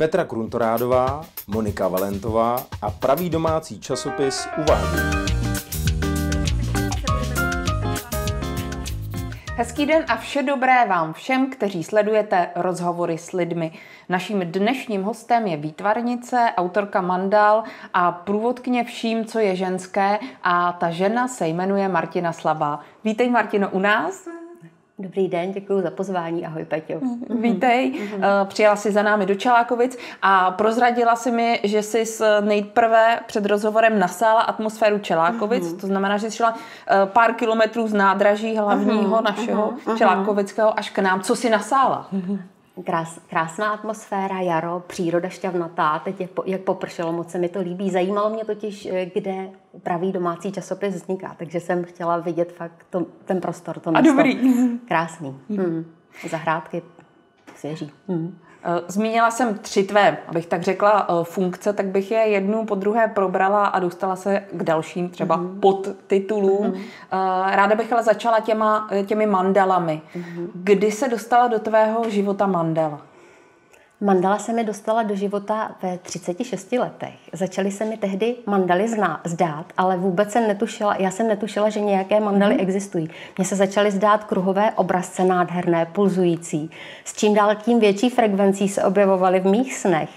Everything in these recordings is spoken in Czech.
Petra Kruntorádová, Monika Valentová a pravý domácí časopis uvádí. Hezký den a vše dobré vám všem, kteří sledujete rozhovory s lidmi. Naším dnešním hostem je výtvarnice, autorka mandal a průvodkyně vším, co je ženské a ta žena se jmenuje Martina Slabá. Vítej Martino u nás. Dobrý den, děkuji za pozvání. Ahoj, Peťo. Mm-hmm. Vítej. Mm-hmm. Přijela si za námi do Čelákovic a prozradila si mi, že jsi nejprve před rozhovorem nasála atmosféru Čelákovic. Mm-hmm. To znamená, že jsi šla eh, pár kilometrů z nádraží hlavního mm-hmm. našeho mm-hmm. Čelákovického až k nám. Co si nasála? Krás, krásná atmosféra, jaro, příroda šťavnatá, teď je, jak popršelo, moc se mi to líbí. Zajímalo mě totiž, eh, kde pravý domácí časopis vzniká, takže jsem chtěla vidět fakt to, ten prostor, to město. A dobrý. Krásný. Hmm. Zahrádky svěží. Hmm. Eh, zmínila jsem tři tvé, abych tak řekla, eh, funkce, tak bych je jednu po druhé probrala a dostala se k dalším třeba mm-hmm. podtitulům. Mm-hmm. Ráda bych ale začala těma, těmi mandalami. Mm-hmm. Kdy se dostala do tvého života mandala? Mandala se mi dostala do života ve 36 letech. Začaly se mi tehdy mandaly zná, zdát, ale vůbec jsem netušila, já jsem netušila, že nějaké mandaly mm-hmm. existují. Mně se začaly zdát kruhové obrazce nádherné, pulzující. S čím dál tím větší frekvencí se objevovaly v mých snech.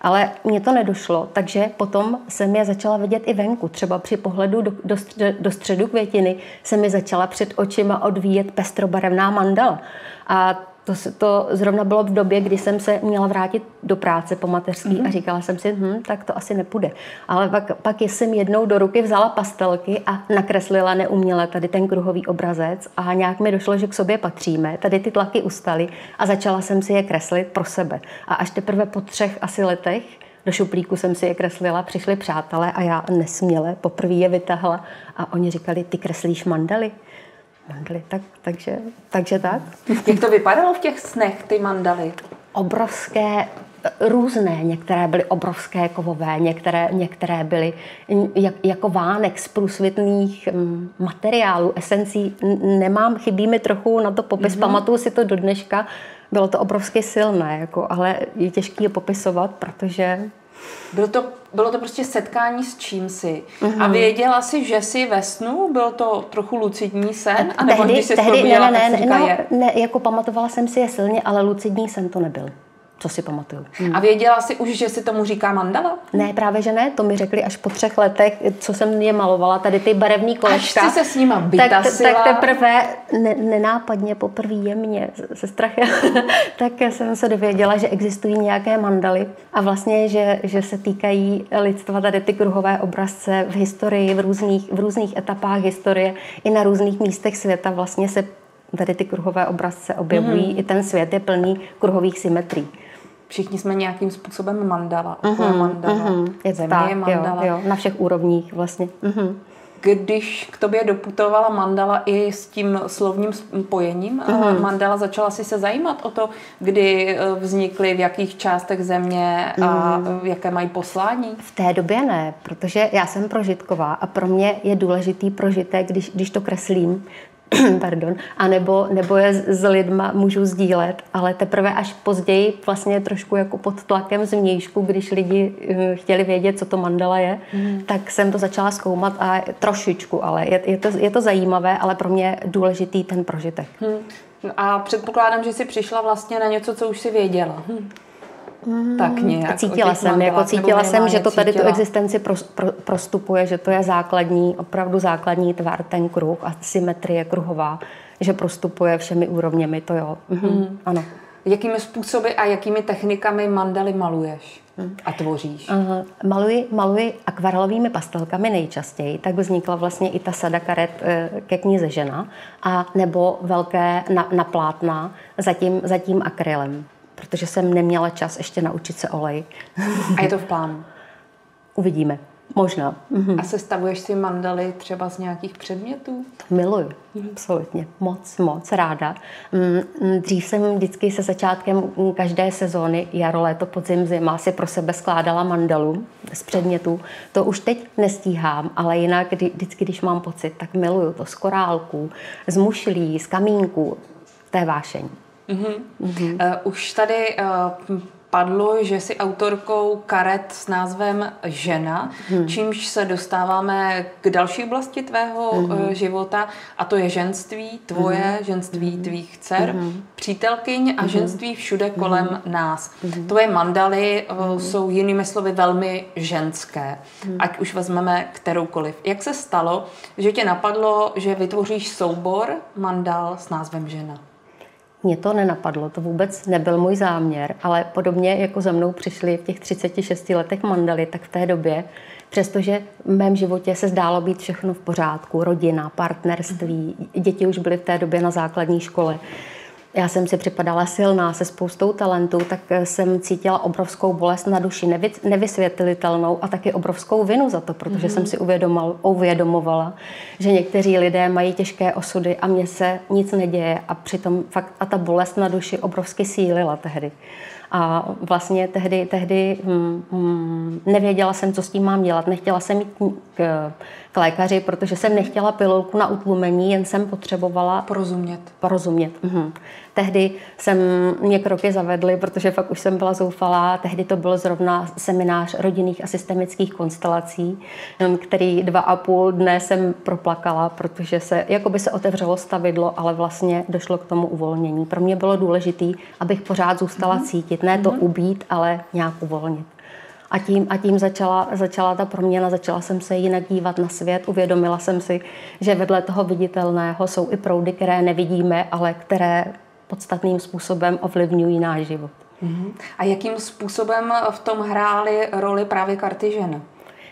Ale mně to nedošlo, takže potom jsem je začala vidět i venku. Třeba při pohledu do, do, do středu květiny se mi začala před očima odvíjet pestrobarevná mandala. A to, to zrovna bylo v době, kdy jsem se měla vrátit do práce po mateřský mm-hmm. a říkala jsem si, hm, tak to asi nepůjde. Ale pak, pak jsem jednou do ruky vzala pastelky a nakreslila neuměle tady ten kruhový obrazec a nějak mi došlo, že k sobě patříme. Tady ty tlaky ustaly a začala jsem si je kreslit pro sebe. A až teprve po třech asi letech do šuplíku jsem si je kreslila, přišli přátelé a já nesměle poprvé je vytahla a oni říkali, ty kreslíš mandaly? Mandaly. Tak, takže, takže tak. Jak to vypadalo v těch snech, ty mandaly? Obrovské, různé. Některé byly obrovské kovové, některé, některé byly jak, jako vánek z průsvitných mm, materiálů, esencí. Nemám, chybí mi trochu na to popis, mm-hmm. pamatuju si to do dneška. Bylo to obrovsky silné, jako, ale je těžké je popisovat, protože bylo to, bylo to prostě setkání s čím si. Uh-huh. A věděla si, že jsi ve snu? Byl to trochu lucidní sen? A nebo tehdy, když jsi tehdy, ne, ne, ne, no, ne, jako pamatovala jsem si je silně, ale lucidní sen to nebyl co si pamatuju. Hmm. A věděla jsi už, že si tomu říká mandala? Ne, právě že ne, to mi řekli až po třech letech, co jsem je malovala, tady ty barevný kolečka. Až jsi se s nima bytasila. Tak, tak teprve ne, nenápadně, poprvé jemně, se strachem, tak jsem se dověděla, že existují nějaké mandaly a vlastně, že, že se týkají lidstva tady ty kruhové obrazce v historii, v různých, v různých etapách historie, i na různých místech světa vlastně se tady ty kruhové obrazce objevují. Mm-hmm. I ten svět je plný kruhových symetrií všichni jsme nějakým způsobem mandala, uh-huh, mandala, uh-huh. Je země tak, je mandala. Jo, jo, na všech úrovních vlastně. Uh-huh. Když k tobě doputovala mandala i s tím slovním spojením, uh-huh. mandala začala si se zajímat o to, kdy eh, vznikly, v jakých částech země a uh-huh. jaké mají poslání? V té době ne, protože já jsem prožitková a pro mě je důležitý prožitek, když, když to kreslím, pardon, a nebo, nebo je s lidma můžu sdílet, ale teprve až později vlastně trošku jako pod tlakem zvnějšku, když lidi eh, chtěli vědět, co to mandala je, mm. tak jsem to začala zkoumat a trošičku, ale je, je, to, je to zajímavé, ale pro mě důležitý ten prožitek. Hmm. A předpokládám, že jsi přišla vlastně na něco, co už si věděla. Hmm. Mm, tak nějak. Cítila jsem, jako cítila jsem, že to tady tu existenci pro, pro, prostupuje, že to je základní, opravdu základní tvar, ten kruh a symetrie kruhová, že prostupuje všemi úrovněmi, to jo. Mhm. Mm. Ano. Jakými způsoby a jakými technikami mandaly maluješ mm. a tvoříš? Uh, maluji, maluji akvarelovými pastelkami nejčastěji, tak vznikla vlastně i ta sada karet eh, ke knize žena, a nebo velké na, na plátna zatím, zatím akrylem protože jsem neměla čas ještě naučit se olej. A je to v plánu? Uvidíme. Možná. Mhm. A sestavuješ si mandaly třeba z nějakých předmětů? Miluju, mhm. absolutně. Moc, moc ráda. Mm, dřív jsem vždycky se začátkem každé sezóny, jaro, léto, podzim, zima, si pro sebe skládala mandalu z předmětů. To už teď nestíhám, ale jinak kdy, vždycky, když mám pocit, tak miluju to z korálků, z mušlí, z kamínků. To je vášení. Mm-hmm. Mm-hmm. Uh, už tady uh, padlo, že jsi autorkou karet s názvem Žena, hmm. čímž se dostáváme k další oblasti tvého hmm. života a to je ženství, tvoje, hmm. ženství hmm. tvých dcer, hmm. přítelkyň a hmm. ženství všude kolem hmm. nás. Hmm. Tvoje mandaly hmm. jsou jinými slovy velmi ženské, hmm. ať už vezmeme kteroukoliv. Jak se stalo, že tě napadlo, že vytvoříš soubor mandal s názvem Žena? Mě to nenapadlo, to vůbec nebyl můj záměr, ale podobně jako za mnou přišli v těch 36 letech mandaly, tak v té době, přestože v mém životě se zdálo být všechno v pořádku, rodina, partnerství, děti už byly v té době na základní škole, já jsem si připadala silná se spoustou talentů, tak eh, jsem cítila obrovskou bolest na duši, nevysvětlitelnou a taky obrovskou vinu za to, protože mm-hmm. jsem si uvědomovala, že někteří lidé mají těžké osudy a mně se nic neděje a přitom fakt a ta bolest na duši obrovsky sílila tehdy. A vlastně tehdy, tehdy hm, hm, nevěděla jsem, co s tím mám dělat. Nechtěla jsem jít k, k lékaři, protože jsem nechtěla pilulku na utlumení, jen jsem potřebovala porozumět. Porozumět. Mhm. Tehdy jsem mě kroky zavedly, protože fakt už jsem byla zoufalá. Tehdy to byl zrovna seminář rodinných a systemických konstelací, který dva a půl dne jsem proplakala, protože se, jako by se otevřelo stavidlo, ale vlastně došlo k tomu uvolnění. Pro mě bylo důležité, abych pořád zůstala mm-hmm. cítit. Ne to mm-hmm. ubít, ale nějak uvolnit. A tím, a tím začala, začala ta proměna, začala jsem se jinak dívat na svět, uvědomila jsem si, že vedle toho viditelného jsou i proudy, které nevidíme, ale které podstatným způsobem ovlivňují náš život. Uh-huh. A jakým způsobem v tom hrály roli právě karty žen?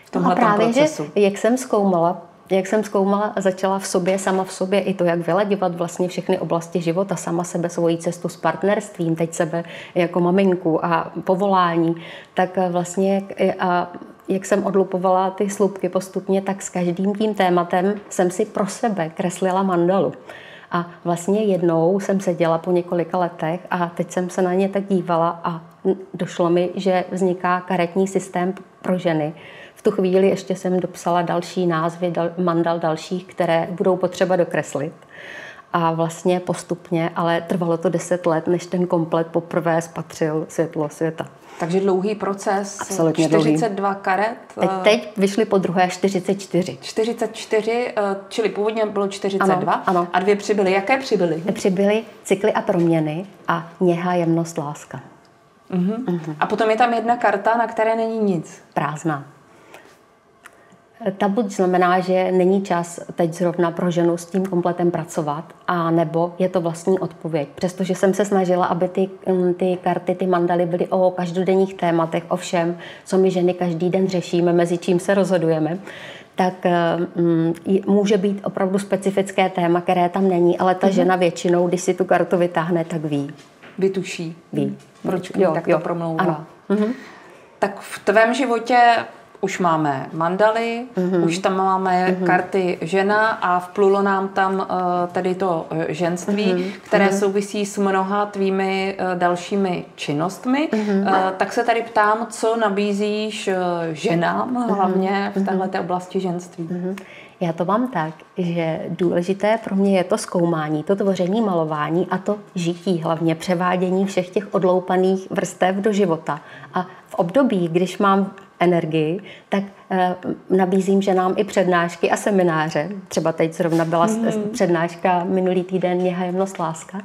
V tomhle no právě, procesu? že jak jsem zkoumala, jak jsem zkoumala, začala v sobě, sama v sobě i to, jak vyladovat vlastně všechny oblasti života, sama sebe, svoji cestu s partnerstvím, teď sebe jako maminku a povolání, tak vlastně a jak jsem odlupovala ty slupky postupně, tak s každým tím tématem jsem si pro sebe kreslila mandalu. A vlastně jednou jsem seděla po několika letech a teď jsem se na ně tak dívala a došlo mi, že vzniká karetní systém pro ženy. V tu chvíli ještě jsem dopsala další názvy, dal, mandal dalších, které budou potřeba dokreslit. A vlastně postupně, ale trvalo to deset let, než ten komplet poprvé spatřil světlo světa. Takže dlouhý proces, Absolutně 42 dlouhý. karet. Teď, eh, teď vyšly po druhé 44. 44, eh, čili původně bylo 42 ano, ano. a dvě přibyly. Jaké přibyly? Přibyly cykly a proměny a něha, jemnost, láska. Uh-huh. Uh-huh. A potom je tam jedna karta, na které není nic. Prázdná. Ta buď znamená, že není čas teď zrovna pro ženu s tím kompletem pracovat, a nebo je to vlastní odpověď. Přestože jsem se snažila, aby ty, mm, ty karty, ty mandaly byly o každodenních tématech, o všem, co my ženy každý den řešíme, mezi čím se rozhodujeme, tak um, může být opravdu specifické téma, které tam není, ale ta mm-hmm. žena většinou, když si tu kartu vytáhne, tak ví. Vytuší. Ví. Proč jo, tak jo. to promlouvá. Ano. Mm-hmm. Tak v tvém životě už máme mandaly, mm-hmm. už tam máme mm-hmm. karty žena a vplulo nám tam uh, tedy to eh, ženství, mm-hmm. které mm-hmm. souvisí s mnoha tvými uh, dalšími činnostmi. Mm-hmm. Uh, tak se tady ptám, co nabízíš uh, ženám, mm-hmm. hlavně v mhm. této oblasti ženství. Mm-hmm. Já to mám tak, že důležité pro mě je to zkoumání, to tvoření, malování a to žití, hlavně převádění všech těch odloupaných vrstev do života. A v období, když mám energii, tak eh, nabízím ženám i přednášky a semináře. Třeba teď zrovna byla mm-hmm. přednáška minulý týden Něha jemnost láska.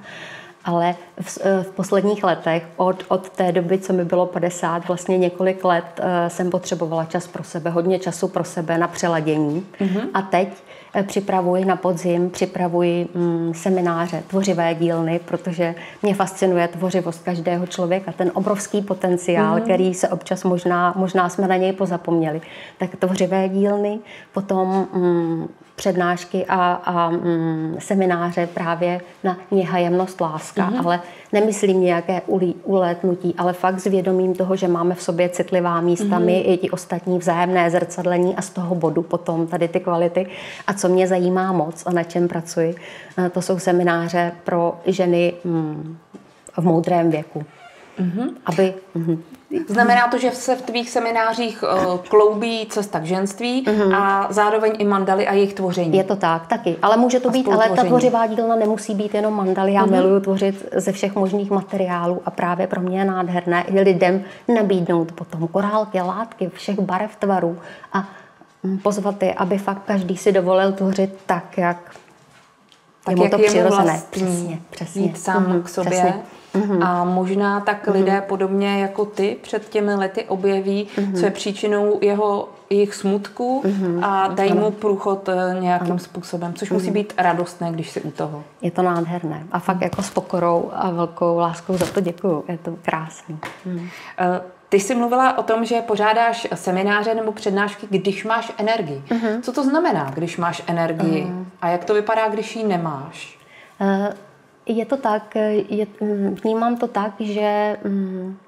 Ale v, eh, v posledních letech, od, od té doby, co mi bylo 50, vlastně několik let, uh, jsem potřebovala čas pro sebe, hodně času pro sebe na přeladění. Mm-hmm. A teď Eh, připravuji na podzim, připravuji mm, semináře, tvořivé dílny, protože mě fascinuje tvořivost každého člověka, ten obrovský potenciál, mm-hmm. který se občas možná, možná jsme na něj pozapomněli. Tak tvořivé dílny, potom mm, přednášky a, a mm, semináře právě na něhajemnost láska, mm-hmm. ale nemyslím nějaké ulí, ulétnutí, ale fakt s vědomím toho, že máme v sobě citlivá místa, mm-hmm. my i ti ostatní vzájemné zrcadlení a z toho bodu potom tady ty kvality. A co mě zajímá moc a na čem pracuji, eh, to jsou semináře pro ženy mm, v moudrém věku. Mm-hmm. Aby, mm-hmm. Znamená to, že se v tvých seminářích uh, kloubí cesta k ženství mm-hmm. a zároveň i mandaly a jejich tvoření. Je to tak, taky. Ale může to a být, ale ta tvořivá dílna nemusí být jenom mandaly. Já mm-hmm. miluju tvořit ze všech možných materiálů a právě pro mě je nádherné i lidem nabídnout potom korálky, látky, všech barev tvarů a mm, pozvat je, aby fakt každý si dovolil tvořit tak, jak tak je mu to přirozené. Přesně, přesně. Jít sám mm-hmm, k sobě. Přesně. Mm-hmm. A možná tak mm-hmm. lidé podobně jako ty před těmi lety objeví, mm-hmm. co je příčinou jeho jejich smutku mm-hmm. a dají mu průchod eh, nějakým ano. způsobem, což mm-hmm. musí být radostné, když si u toho. Je to nádherné. A fakt jako s pokorou a velkou láskou za to děkuju. Je to krásné. Mm. Ty jsi mluvila o tom, že pořádáš semináře nebo přednášky, když máš energii. Uh-huh. Co to znamená, když máš energii? Uh-huh. A jak to vypadá, když ji nemáš? Uh, je to tak, je, mm, vnímám to tak, že um,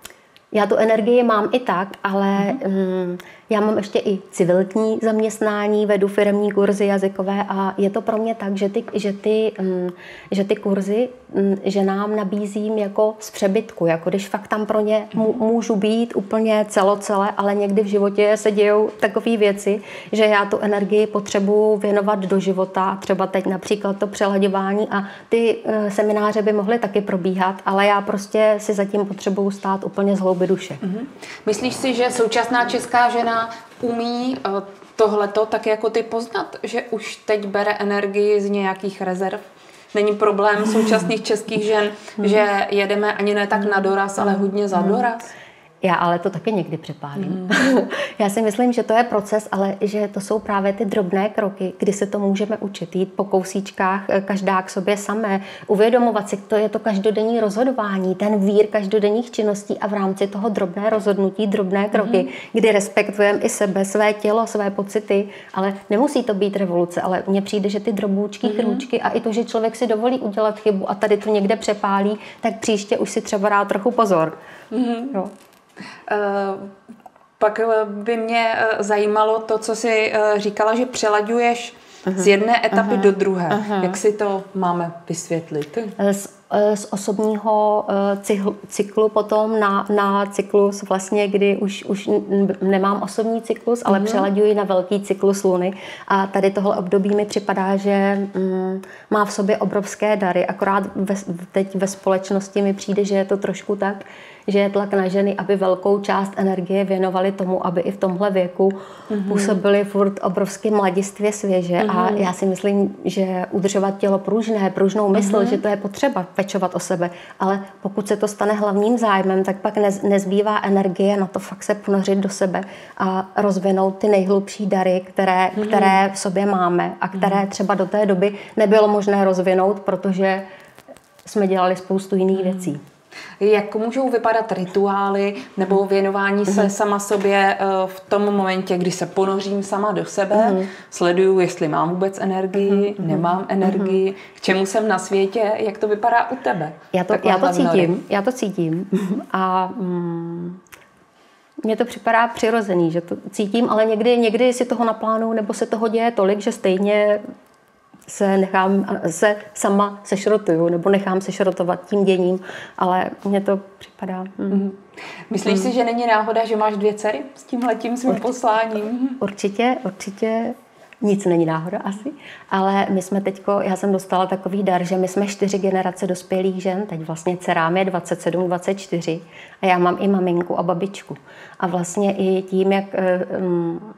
já tu energii mám i tak, ale uh-huh. um, já mám ještě i civilní zaměstnání, vedu firmní kurzy jazykové a je to pro mě tak, že ty, že ty, mm, že ty kurzy, mm, že nám nabízím jako z přebytku, jako když fakt tam pro ně můžu být úplně celocele, ale někdy v životě se dějou takové věci, že já tu energii potřebuji věnovat do života, třeba teď například to přelaďování a ty eh, semináře by mohly taky probíhat, ale já prostě si zatím potřebuju stát úplně z hlouby duše. Mm-hmm. Myslíš si, že současná česká žena umí eh, tohleto tak jako ty poznat, že už teď bere energii z nějakých rezerv? Není problém současných českých žen, že jedeme ani ne tak na doraz, ale hodně za doraz? Já ale to taky někdy přepálím. Mm. Já si myslím, že to je proces, ale že to jsou právě ty drobné kroky, kdy se to můžeme učit, jít po kousíčkách, eh, každá k sobě samé, uvědomovat si, to je to každodenní rozhodování, ten vír každodenních činností a v rámci toho drobné rozhodnutí, drobné kroky, mm. kdy respektujeme i sebe, své tělo, své pocity, ale nemusí to být revoluce, ale mně přijde, že ty droboučky, mm. krůčky a i to, že člověk si dovolí udělat chybu a tady to někde přepálí, tak příště už si třeba dá trochu pozor. Mm. Jo. Eh, pak eh, by mě eh, zajímalo to, co jsi říkala, že přelaďuješ uh-huh. z jedné etapy uh-huh. do druhé. Uh-huh. Jak si to máme vysvětlit? Z, z osobního cyklu potom na, na cyklus vlastně, kdy už, už nemám osobní cyklus, ale uh-huh. přelaďuji na velký cyklus luny. A tady tohle období mi připadá, že mm, má v sobě obrovské dary, akorát ve, teď ve společnosti mi přijde, že je to trošku tak, že je tlak na ženy, aby velkou část energie věnovali tomu, aby i v tomhle věku mm-hmm. působili furt obrovsky mladistvě svěže. Mm-hmm. A já si myslím, že udržovat tělo pružné, pružnou mysl, mm-hmm. že to je potřeba pečovat o sebe. Ale pokud se to stane hlavním zájmem, tak pak nez, nezbývá energie na to fakt se ponořit do sebe a rozvinout ty nejhlubší dary, které, mm-hmm. které v sobě máme a které mm-hmm. třeba do té doby nebylo možné rozvinout, protože jsme dělali spoustu jiných mm. věcí. Jak můžou vypadat rituály nebo věnování se mm-hmm. sama sobě eh, v tom momentě, kdy se ponořím sama do sebe, mm-hmm. sleduju, jestli mám vůbec energii, mm-hmm. nemám energii, mm-hmm. k čemu jsem na světě, jak to vypadá u tebe? Já to, já to cítím, já to cítím a mm, mně to připadá přirozený, že to cítím, ale někdy, někdy si toho naplánu nebo se toho děje tolik, že stejně se nechám, se sama sešrotuju, nebo nechám sešrotovat tím děním, ale mně to připadá. Mm. Myslíš mm. si, že není náhoda, že máš dvě dcery s tímhletím svým určitě, posláním? Určitě, určitě nic není náhoda asi, ale my jsme teďko, já jsem dostala takový dar, že my jsme čtyři generace dospělých žen, teď vlastně dcerám je 27, 24 a já mám i maminku a babičku. A vlastně i tím, jak um,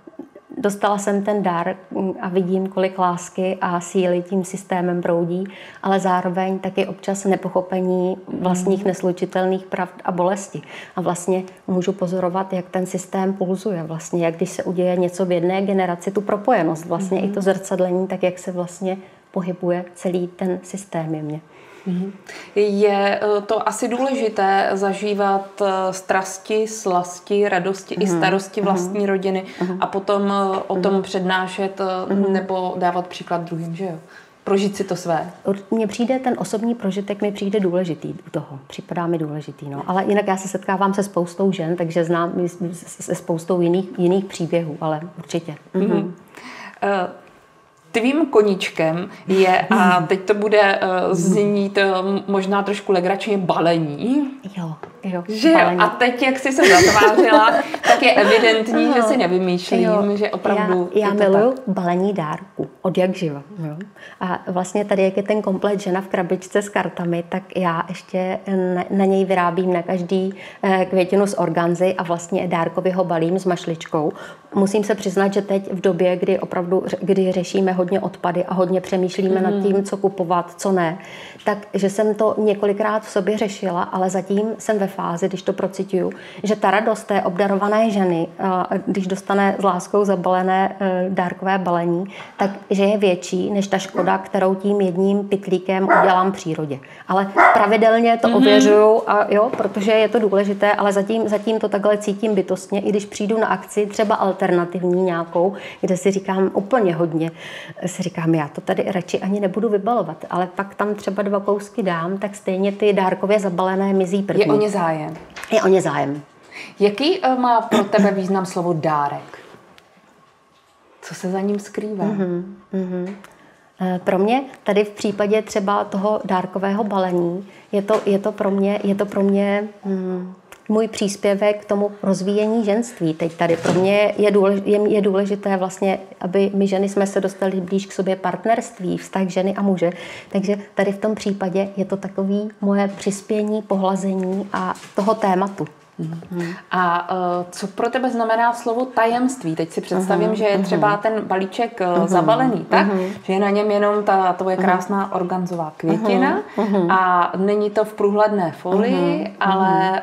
dostala jsem ten dar a vidím, kolik lásky a síly tím systémem proudí, ale zároveň taky občas nepochopení vlastních neslučitelných pravd a bolesti. A vlastně můžu pozorovat, jak ten systém pulzuje. Vlastně, jak když se uděje něco v jedné generaci, tu propojenost, vlastně mm. i to zrcadlení, tak jak se vlastně pohybuje celý ten systém jemně. Je eh, to asi důležité zažívat eh, strasti, slasti, radosti mm-hmm. i mhm. starosti mhm. vlastní rodiny mm-hmm. a potom eh, o tom mm-hmm. přednášet mm-hmm. nebo dávat příklad druhým, že jo? Prožít si to své. Mně přijde ten osobní prožitek, mi přijde důležitý u toho. Připadá mi důležitý. No. Ale jinak já se setkávám se spoustou žen, takže znám se spoustou jiných, jiných příběhů, ale určitě. Mm-hmm. Uh, tvým koníčkem je, a teď to bude uh, znít uh, možná trošku legračně, balení. Jo, jo. Že jo? A teď, jak jsi se zatvářila, tak je evidentní, no, že si nevymýšlím, jo. že opravdu Já, já miluju tak. balení dárku, od jak živa. Jo. A vlastně tady, jak je ten komplet žena v krabičce s kartami, tak já ještě na, na něj vyrábím na každý eh, květinu z organzy a vlastně dárkově ho balím s mašličkou. Musím se přiznat, že teď v době, kdy opravdu, kdy řešíme hodně odpady a hodně přemýšlíme mm. nad mhm. tím, co kupovat, co ne, tak že jsem to několikrát v sobě řešila, ale zatím jsem ve fázi, když to procituju, že ta radost té obdarované ženy, když dostane s láskou zabalené e, dárkové balení, tak že je větší než ta škoda, kterou tím jedním pitlíkem udělám přírodě. Ale pravidelně to mm-hmm. ověřuju, a jo, protože je to důležité, ale zatím, zatím to takhle cítím bytostně, i když přijdu na akci třeba alternativní nějakou, kde si říkám úplně hodně, si říkám, já to tady radši ani nebudu vybalovat, ale pak tam třeba dva kousky dám, tak stejně ty dárkově zabalené mizí první. Je o ně zájem. Je o ně zájem. Jaký uh, má pro tebe význam slovo dárek? Co se za ním skrývá? Mm-hmm, mm-hmm. Pro mě tady v případě třeba toho dárkového balení je to, je to pro mě, je to pro mě hmm, můj příspěvek k tomu rozvíjení ženství. Teď tady pro mě je důležité, je důležité vlastně, aby my ženy jsme se dostali blíž k sobě partnerství, vztah ženy a muže. Takže tady v tom případě je to takový moje přispění, pohlazení a toho tématu. A uh, co pro tebe znamená slovo tajemství? Teď si představím, uh-huh, že je třeba ten balíček uh, zavalený tak, uh-huh. že je na něm jenom ta tvoje krásná organzová květina uh-huh. a není to v průhledné folii, uh-huh. ale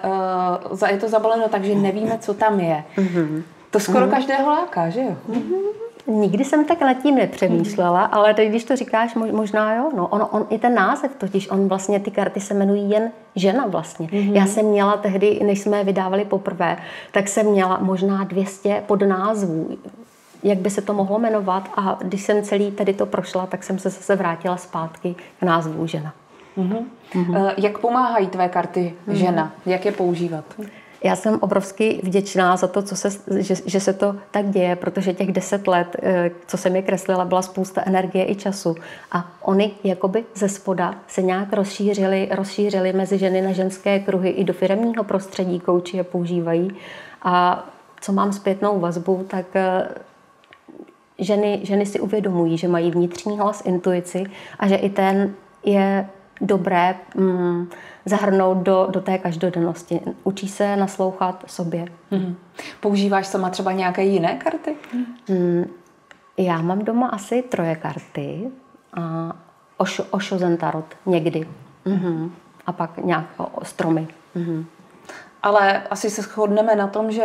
uh, je to zabaleno tak, že nevíme, co tam je. Uh-huh. To skoro uh-huh. každého láká, že jo? Uh-huh. Nikdy jsem tak nad tím nepřemýšlela, mm. ale teď, když to říkáš, možná jo. No, on, on, i ten název totiž, on vlastně, ty karty se jmenují jen žena vlastně. Mm-hmm. Já jsem měla tehdy, než jsme je vydávali poprvé, tak jsem měla možná 200 podnázvů jak by se to mohlo jmenovat a když jsem celý tady to prošla, tak jsem se zase vrátila zpátky k názvu žena. Mm-hmm. Mm-hmm. Jak pomáhají tvé karty žena? Mm-hmm. Jak je používat? Já jsem obrovsky vděčná za to, co se, že, že se to tak děje, protože těch deset let, eh, co jsem je kreslila, byla spousta energie i času. A oni jakoby ze spoda se nějak rozšířili, rozšířili mezi ženy na ženské kruhy i do firemního prostředí, kouči je používají. A co mám zpětnou vazbu, tak eh, ženy, ženy si uvědomují, že mají vnitřní hlas, intuici a že i ten je dobré mm, zahrnout do, do té každodennosti. Učí se naslouchat sobě. Mm. Používáš sama třeba nějaké jiné karty? Mm, já mám doma asi troje karty a Osho, Osho Zentarot někdy. Mm-hmm. A pak nějak stromy. Mm-hmm ale asi se shodneme na tom, že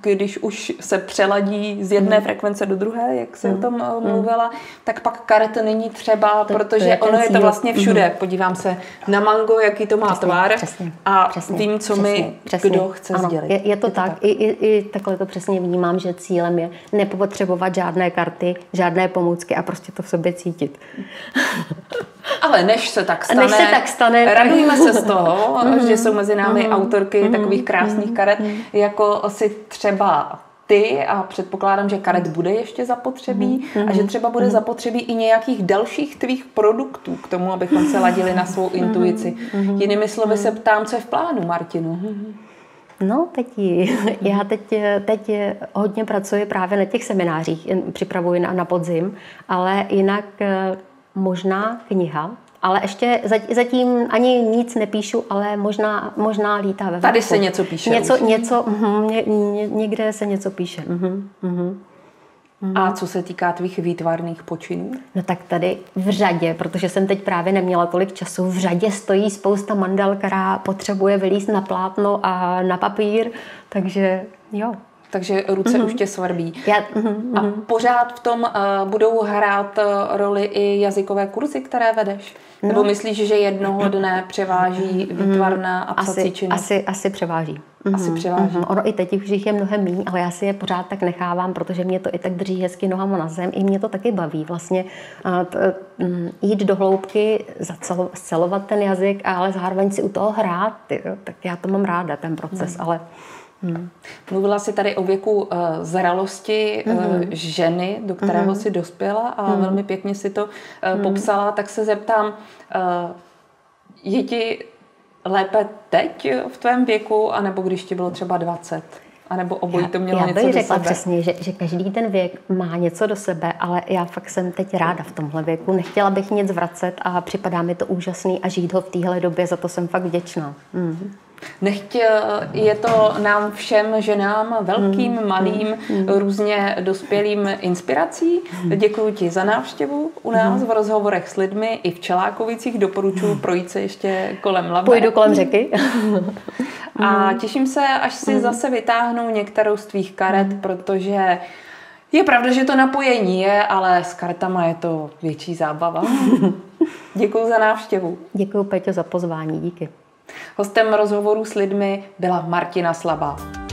když už se přeladí z jedné mm. frekvence do druhé, jak se mm. o tom eh, mm. mluvila, tak pak karet není třeba, to, protože to je ono je to vlastně všude. Mm. Podívám se na mango, jaký to má přesně, tvar přesně, a přesně, vím, co přesně, mi přesně. kdo chce ano, sdělit. Je, je to je tak. tak. I, i, I takhle to přesně vnímám, že cílem je nepotřebovat žádné karty, žádné pomůcky a prostě to v sobě cítit. Ale než se tak stane, než se tak stane radujeme se z toho, mm-hmm. že jsou mezi námi mm-hmm. autorky mm-hmm. takových krásných mm-hmm. karet, jako si třeba ty a předpokládám, že karet bude ještě zapotřebí mm-hmm. a že třeba bude mm-hmm. zapotřebí i nějakých dalších tvých produktů k tomu, abychom se ladili na svou intuici. Mm-hmm. Jinými slovy se ptám, co je v plánu, Martinu. No, teď, já teď, teď hodně pracuji právě na těch seminářích, připravuji na, na podzim, ale jinak možná kniha, ale ještě zatím ani nic nepíšu, ale možná, možná lítá ve Tady se něco píše. Něco, už. něco ně, ně, někde se něco píše. Uh-huh, uh-huh. A co se týká tvých výtvarných počinů? No tak tady v řadě, protože jsem teď právě neměla tolik času, v řadě stojí spousta mandel, která potřebuje vylíst na plátno a na papír, takže jo takže ruce mm-hmm. už tě svrbí. Já, mm-hmm. A mhm. pořád v tom uh, budou hrát uh, roli i jazykové kurzy, které vedeš? No. Nebo myslíš, že jednoho dne převáží mhm. výtvarná a psací asi, činnost? Asi, asi převáží. Asi mm-hmm. převáží. Mm-hmm. Ono i teď už jich je mnohem méně, ale já si je pořád tak nechávám, protože mě to i tak drží hezky nohama na zem. I mě to taky baví vlastně uh, t, um, jít do hloubky, zacelo, scelovat ten jazyk, ale zároveň si u toho hrát. Jo, tak já to mám ráda, ten proces, mm. ale Hmm. Mluvila jsi tady o věku uh, zralosti uh, ženy, do kterého hmm. si dospěla a hmm. velmi pěkně si to uh, hmm. popsala, tak se zeptám, uh, je ti lépe teď v tvém věku, anebo když ti bylo třeba 20? A nebo obojí to mělo já, já něco do řekla sebe? přesně, že, že každý ten věk má něco do sebe, ale já fakt jsem teď ráda v tomhle věku. Nechtěla bych nic vracet a připadá mi to úžasný a žít ho v téhle době, za to jsem fakt vděčná. Mm. Nechť eh, je to nám všem ženám, velkým, mm, malým, mm, různě dospělým inspirací. Mm. Děkuji ti za návštěvu u nás mm. v rozhovorech s lidmi i v Čelákovicích. Doporučuji projít se ještě kolem Labe. Půjdu kolem řeky. A těším se, až si zase vytáhnu některou z tvých karet, protože je pravda, že to napojení je, ale s kartama je to větší zábava. Děkuji za návštěvu. Děkuji, Peťo, za pozvání. Díky. Hostem rozhovoru s lidmi byla Martina Slabá.